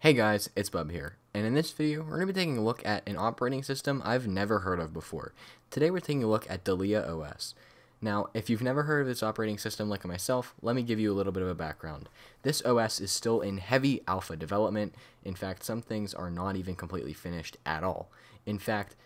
Hey guys, it's Bub here, and in this video, we're going to be taking a look at an operating system I've never heard of before. Today we're taking a look at dahliaOS. Now, if you've never heard of this operating system like myself, let me give you a little bit of a background. This OS is still in heavy alpha development. In fact, some things are not even completely finished at all. In fact,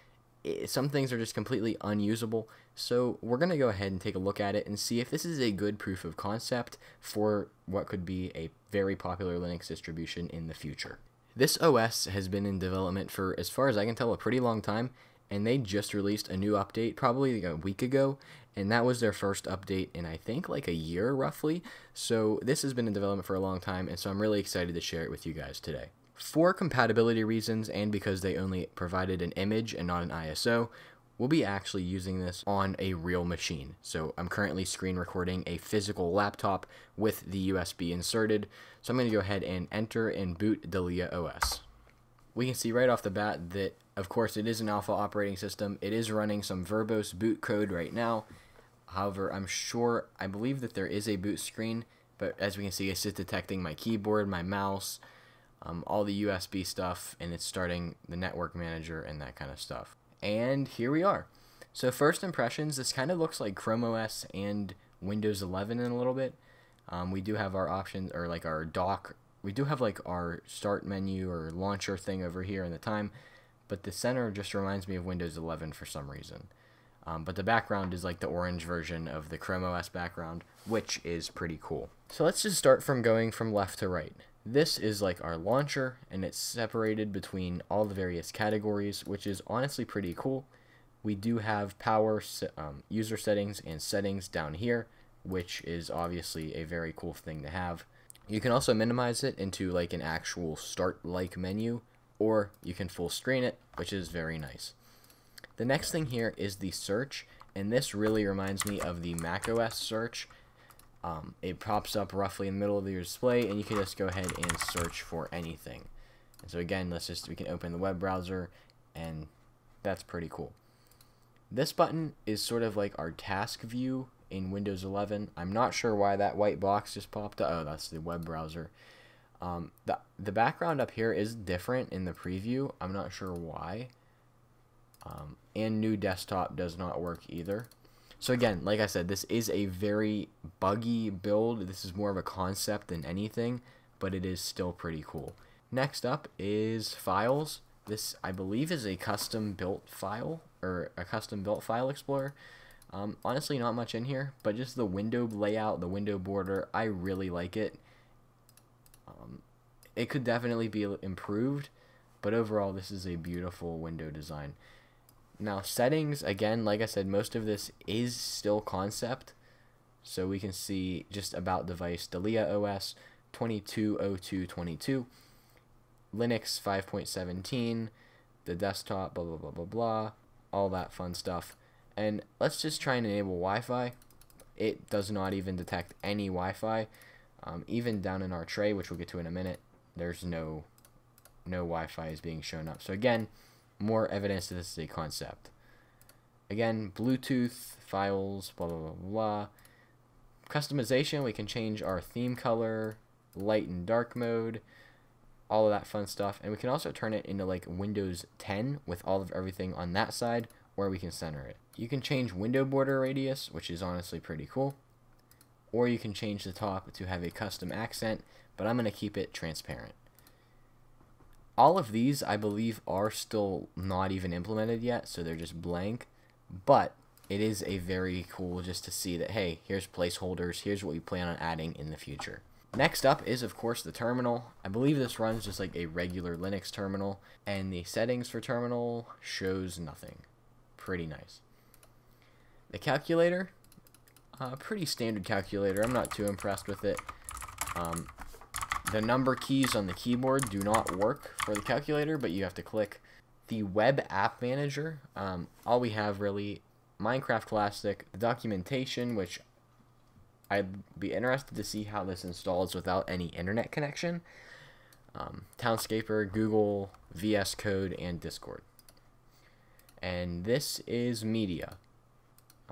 some things are just completely unusable, so we're going to go ahead and take a look at it and see if this is a good proof of concept for what could be a very popular Linux distribution in the future. This OS has been in development for, as far as I can tell, a pretty long time, and they just released a new update probably a week ago, and that was their first update in I think like a year roughly. So this has been in development for a long time, and so I'm really excited to share it with you guys today. For compatibility reasons and because they only provided an image and not an ISO, we'll be actually using this on a real machine. So I'm currently screen recording a physical laptop with the USB inserted. So I'm going to go ahead and enter and boot dahliaOS. We can see right off the bat that, of course, it is an alpha operating system. It is running some verbose boot code right now. However, I'm sure, I believe that there is a boot screen, but as we can see, it's just detecting my keyboard, my mouse, um, all the USB stuff, and it's starting the network manager and that kind of stuff. And here we are. So first impressions, this kind of looks like Chrome OS and Windows 11 in a little bit. Um, we do have our options, or like our dock, we do have like our start menu or launcher thing over here in the time, but the center just reminds me of Windows 11 for some reason. Um, but the background is like the orange version of the Chrome OS background, which is pretty cool. So let's just start from going from left to right. This is like our launcher and it's separated between all the various categories, which is honestly pretty cool. We do have power um, user settings and settings down here, which is obviously a very cool thing to have. You can also minimize it into like an actual start-like menu, or you can full screen it, which is very nice. The next thing here is the search, and this really reminds me of the macOS search um, it pops up roughly in the middle of your display and you can just go ahead and search for anything. And so again, let's just, we can open the web browser and that's pretty cool. This button is sort of like our task view in Windows 11. I'm not sure why that white box just popped up. Oh, that's the web browser. Um, the, the background up here is different in the preview. I'm not sure why. Um, and new desktop does not work either. So again, like I said, this is a very buggy build. This is more of a concept than anything, but it is still pretty cool. Next up is files. This, I believe, is a custom built file, or a custom built file explorer. Um, honestly, not much in here, but just the window layout, the window border, I really like it. Um, it could definitely be improved, but overall, this is a beautiful window design. Now settings, again, like I said, most of this is still concept. So we can see just about device dahliaOS 220222, Linux 5.17, the desktop, blah, blah, blah, blah, blah, all that fun stuff. And let's just try and enable Wi-Fi. It does not even detect any Wi-Fi. Um, even down in our tray, which we'll get to in a minute, there's no no Wi-Fi is being shown up. So again, more evidence that this is a concept. Again, Bluetooth, files, blah, blah, blah, blah. Customization, we can change our theme color, light and dark mode, all of that fun stuff. And we can also turn it into like Windows 10 with all of everything on that side, or we can center it. You can change window border radius, which is honestly pretty cool. Or you can change the top to have a custom accent, but I'm going to keep it transparent all of these, I believe, are still not even implemented yet, so they're just blank. But it is a very cool just to see that, hey, here's placeholders, here's what we plan on adding in the future. Next up is, of course, the terminal. I believe this runs just like a regular Linux terminal, and the settings for terminal shows nothing. Pretty nice. The calculator, uh, pretty standard calculator. I'm not too impressed with it. Um, the number keys on the keyboard do not work for the calculator, but you have to click the web app manager. Um, all we have really Minecraft Classic, the documentation, which I'd be interested to see how this installs without any internet connection. Um, Townscaper, Google, VS Code, and Discord. And this is media.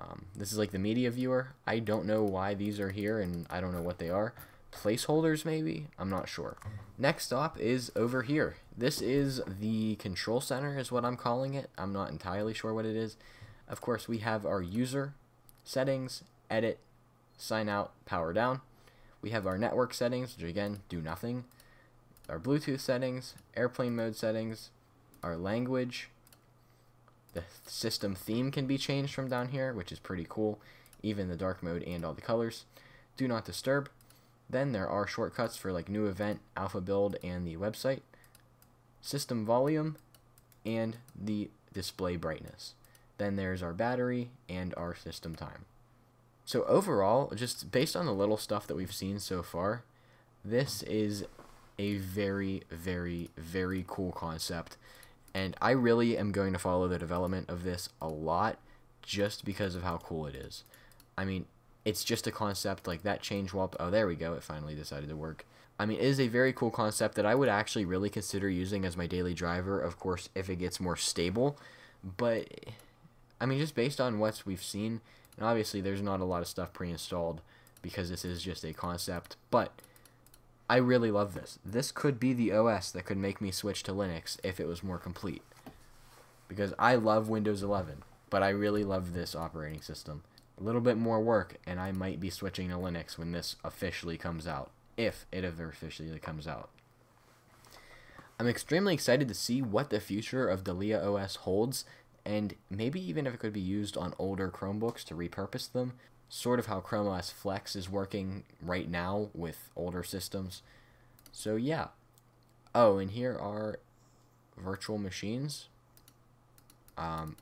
Um, this is like the media viewer. I don't know why these are here, and I don't know what they are placeholders maybe? I'm not sure. Next up is over here. This is the control center is what i'm calling it. I'm not entirely sure what it is. Of course we have our user settings edit sign out power down. We have our network settings which again do nothing. Our bluetooth settings airplane mode settings our language. The system theme can be changed from down here which is pretty cool. Even the dark mode and all the colors. Do not disturb then there are shortcuts for like new event, alpha build, and the website, system volume, and the display brightness. Then there's our battery and our system time. So overall, just based on the little stuff that we've seen so far, this is a very, very, very cool concept. And I really am going to follow the development of this a lot just because of how cool it is. I mean, it's just a concept like that change wall. Oh, there we go. It finally decided to work. I mean, it is a very cool concept that I would actually really consider using as my daily driver, of course, if it gets more stable. But, I mean, just based on what we've seen, and obviously there's not a lot of stuff pre-installed because this is just a concept, but I really love this. This could be the OS that could make me switch to Linux if it was more complete. Because I love Windows 11, but I really love this operating system a little bit more work, and I might be switching to Linux when this officially comes out, if it ever officially comes out. I'm extremely excited to see what the future of dahliaOS holds, and maybe even if it could be used on older Chromebooks to repurpose them, sort of how Chrome OS Flex is working right now with older systems. So yeah. Oh, and here are virtual machines. Um,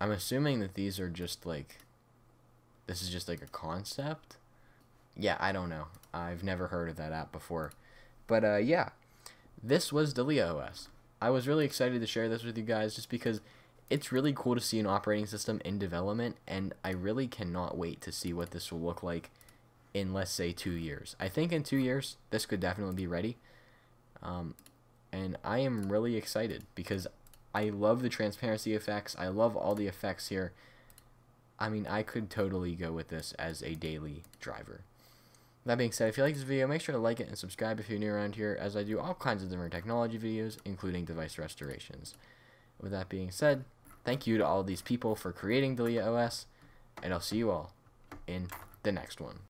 I'm assuming that these are just like this is just like a concept. Yeah, I don't know. I've never heard of that app before. But uh, yeah, this was dahliaOS. I was really excited to share this with you guys just because it's really cool to see an operating system in development, and I really cannot wait to see what this will look like in, let's say, two years. I think in two years, this could definitely be ready. Um, and I am really excited because I love the transparency effects. I love all the effects here. I mean, I could totally go with this as a daily driver. That being said, if you like this video, make sure to like it and subscribe if you're new around here, as I do all kinds of different technology videos, including device restorations. With that being said, thank you to all these people for creating dahliaOS, and I'll see you all in the next one.